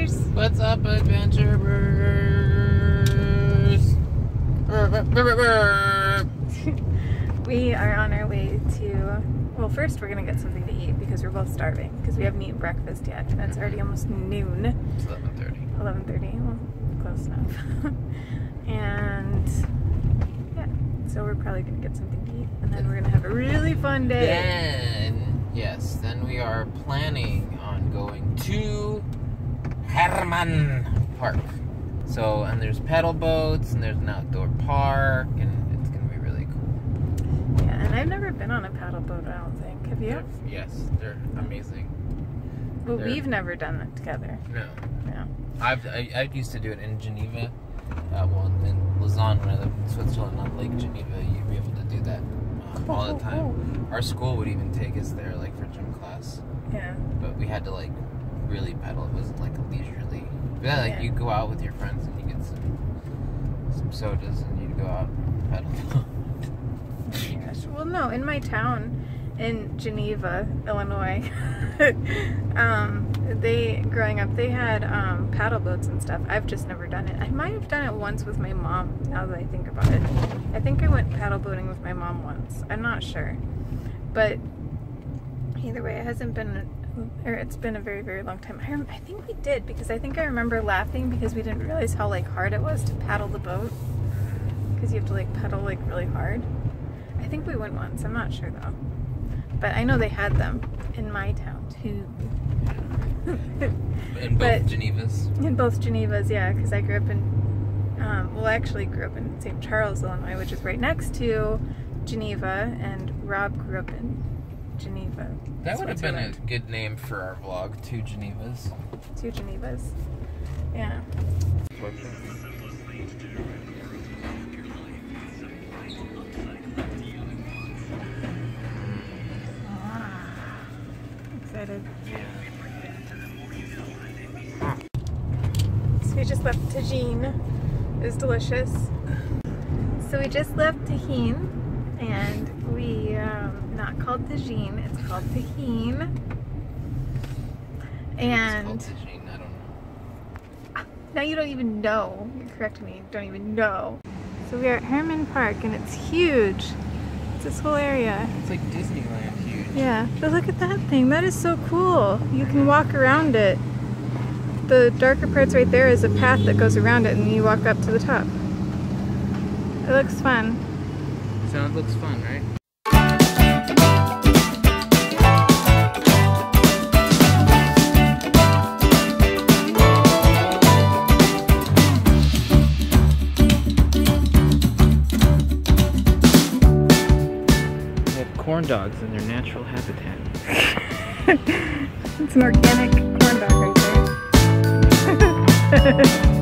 adventurers? What's up, adventurers? We are on our way to. Well, first we're gonna get something to eat because we're both starving because we haven't eaten breakfast yet, and it's already almost noon, It's 11:30. 11:30. Well, close enough. and yeah, so we're probably gonna get something to eat, and then we're gonna have a really fun day. Then, yes, then we are planning on going to Hermann Park. So, and there's pedal boats, and there's an outdoor park, and it's gonna be really cool. Yeah, and I've never been on a paddle boat. I don't think. Have you? They're- Yes, they're amazing. Well, They're- we've never done that together. No, Yeah. I've I, I used to do it in Geneva. Uh, well, in Lausanne when I lived in Switzerland on Lake Geneva, you'd be able to do that um, all the time. Our school would even take us there, like for gym class. Yeah. But we had to like really pedal. It wasn't like a leisurely. Yeah, like Yeah. you go out with your friends and you get some some sodas and you go out and pedal. Gosh. Well, no, in my town in Geneva, Illinois, um, they growing up they had um, paddle boats and stuff. I've just never done it. I might have done it once with my mom. Now that I think about it, I think I went paddle boating with my mom once. I'm not sure, but either way, it hasn't been. Or it's been a very, very long time. I, rem- I think we did because I think I remember laughing because we didn't realize how like hard it was to paddle the boat because you have to like pedal like really hard. I think we went once. I'm not sure though. But I know they had them in my town too. in both But- Genevas. in both Genevas, yeah, because I grew up in, um, well, I actually grew up in St. Charles, Illinois, which is right next to Geneva, and Rob grew up in Geneva. That would have been a good name for our vlog. Two Genevas. Two Genevas. Yeah. Excited. So we just left Tajin. It was delicious. So we just left Tajin, and we um, not called Tajin. It's called Tajin. And It's called Tajin, I don't know. Ah, now you don't even know. You correct me. You don't even know. So we are at Hermann Park, and it's huge. It's this whole area. It's like Disneyland huge. Yeah, but look at that thing. That is so cool. You can walk around it. The darker parts right there is a path that goes around it, and you walk up to the top. It looks fun. Sound looks fun, right? Dogs in their natural habitat. It's an organic corn dog right there.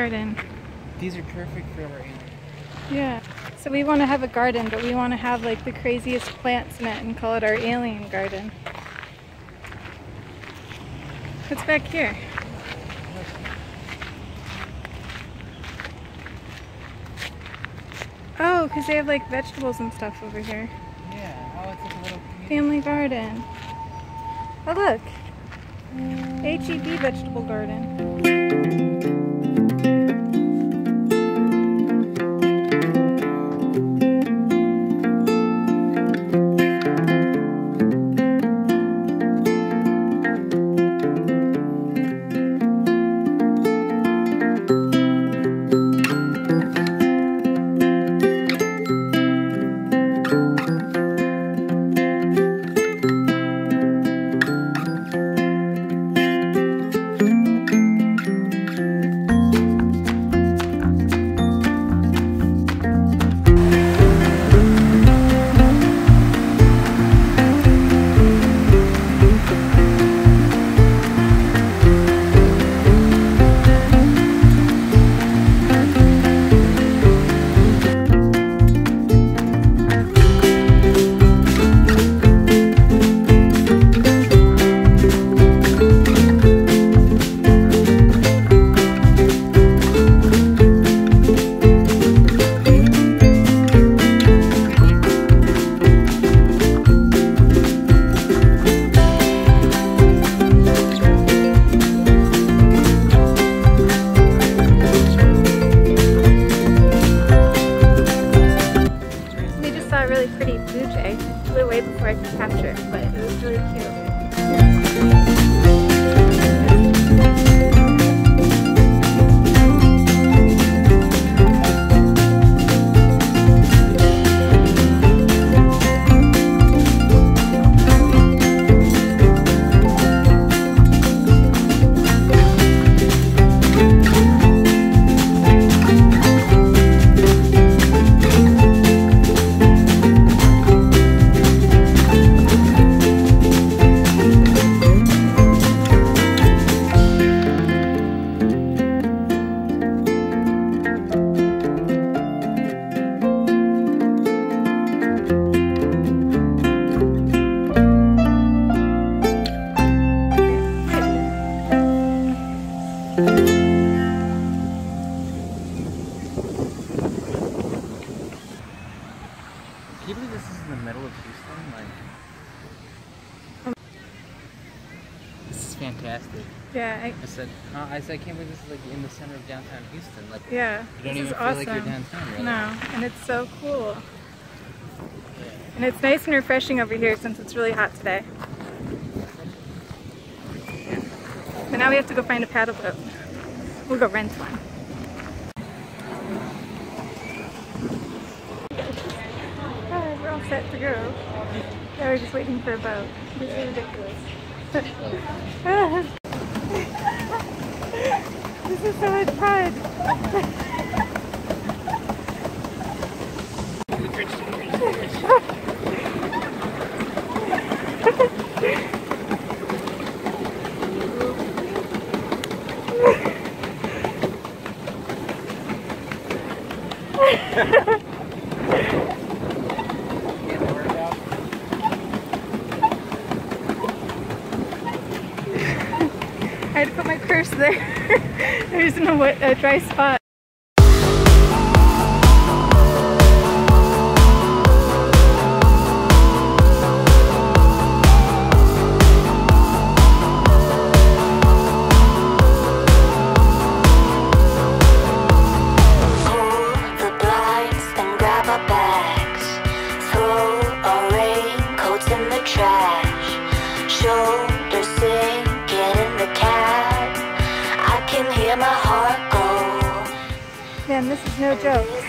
garden. These are perfect for our alien. Yeah. So we want to have a garden, but we want to have like the craziest plants in it and call it our alien garden. What's back here? Oh, because they have like vegetables and stuff over here. Yeah. Oh, it's like a little. Family garden. Oh look. HEB vegetable garden. Pretty blue jay. Flew away before I could capture it, but it was really cute. I said, I can't believe this is like in the center of downtown Houston. Like, yeah. you don't this even is feel awesome. like you're downtown. Really. No, and it's so cool. And it's nice and refreshing over here since it's really hot today. But now we have to go find a paddle boat. We'll go rent one. Alright, we're all set to go. Now we're just waiting for a boat. This is ridiculous. Ah. So much fun. I had to there. There's no wet, a dry spot. Pull Man, this is no joke.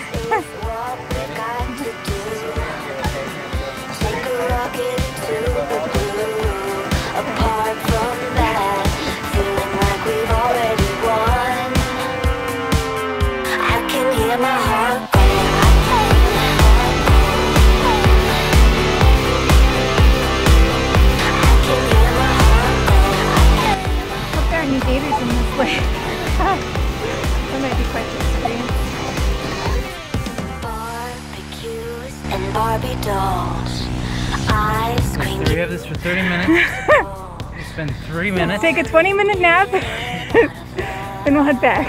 Three minutes. Take a 20 minute nap, and we'll head back.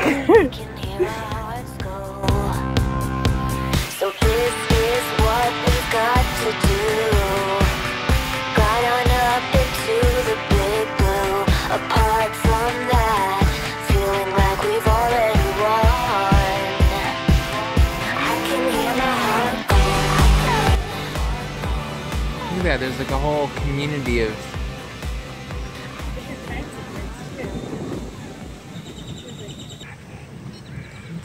can There's like a whole community this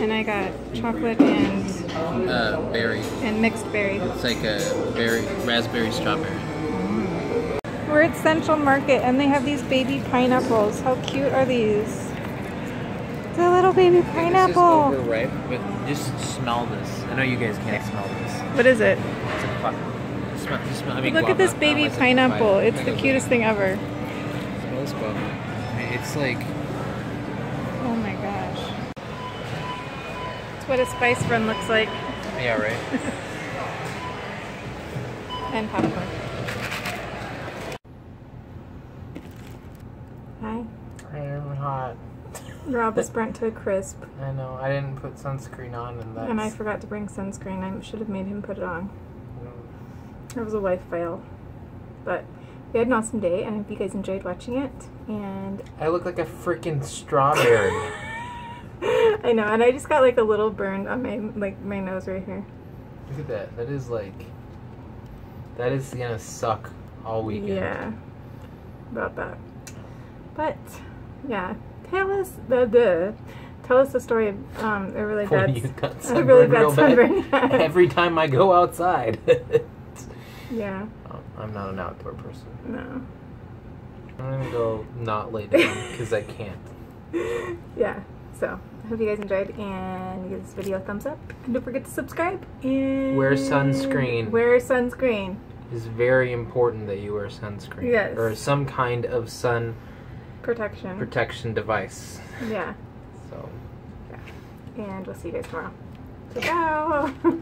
and I got chocolate and Uh, berry. and mixed berry. It's like a berry, raspberry, strawberry. We're at Central Market, and they have these baby pineapples. How cute are these? It's a little baby pineapple. This is overripe, but just smell this. I know you guys can't smell this. What is it? It's a fu- smell, smell, I mean, Look at this baby it's a pineapple. It's the cutest thing ever. It smells guava. I mean, It's like Oh my gosh. It's what a spice run looks like. yeah, right. And popcorn. Hi. I'm hot. Rob is burnt to a crisp, I know. I didn't put sunscreen on, and that's. and I forgot to bring sunscreen. I should have made him put it on. Mm. It was a life fail. But we had an awesome day, and I hope you guys enjoyed watching it. And I look like a freaking strawberry. I know, and I just got like a little burn on my like my nose right here. Look at that. That is like. That is gonna suck all weekend. Yeah, about that. But yeah, tell us the the tell us the story of um a really bad a really bad sunburn. bad. Every time I go outside. yeah, Oh, I'm not an outdoor person. no, I'm gonna go not lay down because I can't. yeah. So hope you guys enjoyed and give this video a thumbs up and don't forget to subscribe and Wear sunscreen. Wear sunscreen. It's very important that you wear sunscreen. Yes. Or some kind of sun Protection. protection device. yeah. So. Yeah. And we'll see you guys tomorrow. Ciao.